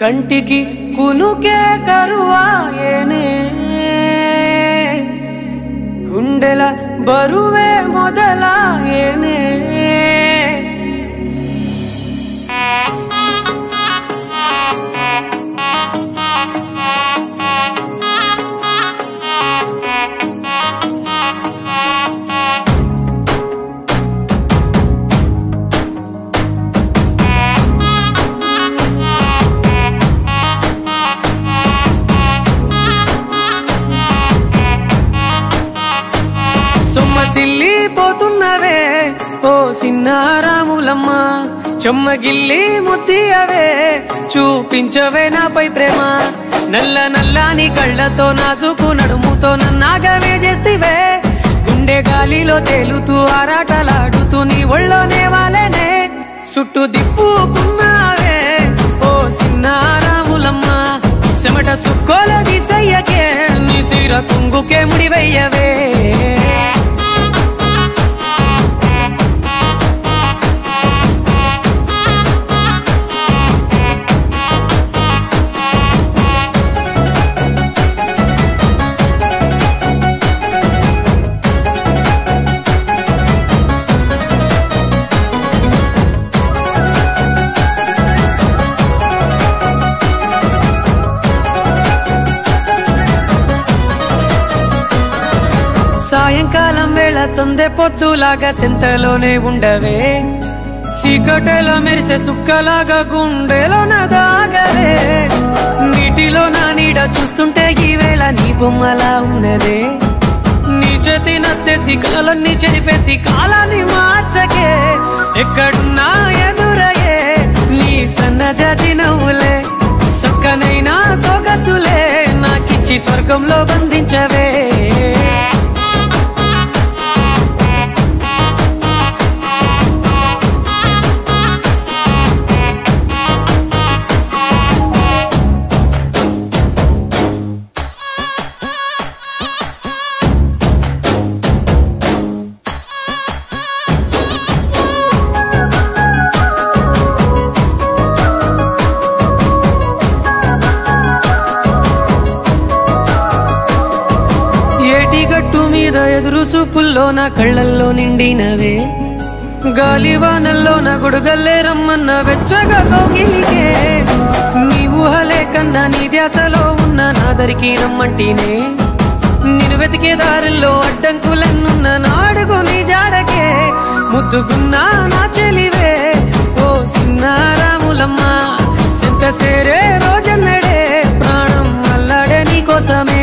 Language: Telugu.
కంటికి కునుకే కరువాయనే. గుండెల బరువే మొదలాయనే. సొమ్మసిల్లిపోతున్నవే ఓ సిన్నారాములమ్మ చెమ్మగిల్లి ముద్దియవే. చూపించవే నాపై ప్రేమ. నల్ల నల్లాని కళ్ళతో నాజుకు నడుముతో నన్నాగవే చేస్తివే. గుండె గాలిలో తేలుతూ ఆరాటలాడుతూ నీ ఒళ్ళోనే వాలేనే. చుట్టూ దిప్పుకున్నావే. ఓ సిన్నారాములమ్మ చెమట సుక్కోలో దిశయ్యకే నీ సిర కుంగుకే ముడివయ్యవే. సాయంకాలం వేళ సందె పొద్దులాగా చింతలోనే ఉండవే. చీకటిలో మెరిసే సుక్కలాగా గుండెలో దాగవే. నీటిలో నా నీడ చూస్తుంటే ఈవేళ నీ బొమ్మలా ఉన్నదే. నీ చేతి నత్తేసి కలలన్నీ చెరిపేసి కాలాన్ని మార్చకే. ఎక్కడున్నా ఎదురయ్యే నీ సన్నజాతి నవ్వులే. సక్కనైనా సొగసులే నాకిచ్చి స్వర్గంలో బంధించవే. మీద ఎదురు చూపుల్లో నా కళ్ళల్లో నిండినవే. గాలివానల్లో నా గుడుగల్లే రమ్మన్న వెచ్చగా కౌగిలికే. నీ ఊహలే కన్నా నీ ధ్యాసలో ఉన్న నాదరికి రమ్మంటినే. నేను వెతికే దారుల్లో అడ్డంకులన్నున్న నాడుగు నీ జాడకే. ముద్దుగున్నా నా చెలివే. ఓ సిన్నారాములమ్మ సెంత సేరే రోజన్నడే. ప్రాణం అల్లాడే నీ కోసమే